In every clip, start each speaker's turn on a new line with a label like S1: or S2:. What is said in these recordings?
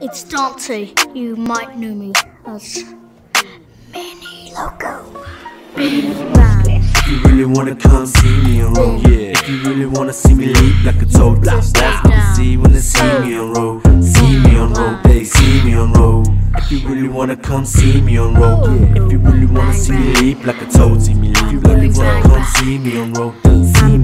S1: It's Dante. You might know me as Mini Lowko. Big man.
S2: If you really wanna come see me on road, yeah. If you really wanna see me leap like a toad, that's what you see when they see me on road. See me on road, they see me on road. If you really wanna come see me on road, yeah. If you really wanna see me leap like a toad, see me leap. If you really wanna come see me on road, see me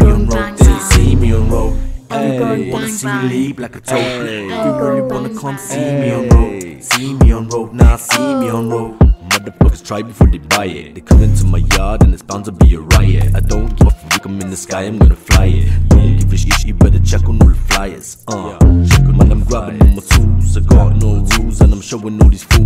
S2: see me leap like a toad. If you really wanna come see me on road, see me on road, now see me on road.
S3: Motherfuckers try before they buy it. They come into my yard and it's bound to be a riot. I don't give a fuck, I'm in the sky, I'm gonna fly it. Don't give a shit, you better check on all the flyers. Uh, check man, I'm grabbing all my tools. I got no rules and I'm showing all these fools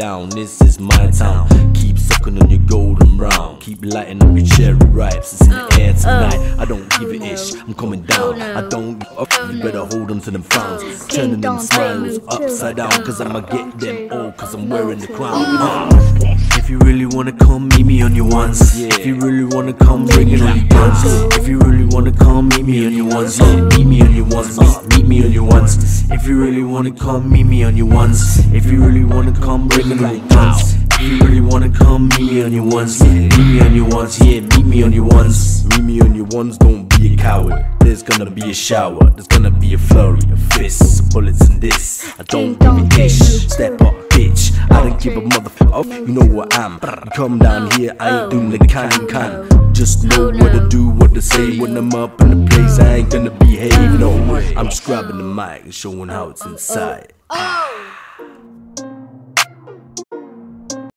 S3: down. This is my town. Keep sucking on your golden brown. Keep lighting up your cherry ripes. It's in the air tonight. I don't give a ish, I'm coming down. I don't give a fuck, you better hold on to them frowns. Turning them smiles upside down, cause I'ma get them all, cause I'm wearing the crown. Uh.
S2: If you really wanna come meet me on your ones, yeah. If you really wanna come bring it on your guns, If you really wanna come meet me on your ones, yeah. Meet me on your ones, meet, meet me on your ones. If you really wanna come meet me on your ones, if you really wanna come it guns. Really wanna come meet me on your ones, meet me on your ones, yeah. Meet me on your ones.
S3: Meet me on your ones, don't be a coward. There's gonna be a shower, there's gonna be a flurry of fists, bullets in this. I don't give a dish. Step up, bitch. I don't give a motherfucker off. You know what I am. You come down here, I ain't doing the can can. Just know what to do, what to say when I'm up in the place. I ain't gonna behave, no. I'm just grabbing the mic and showing how it's inside.
S1: Oh!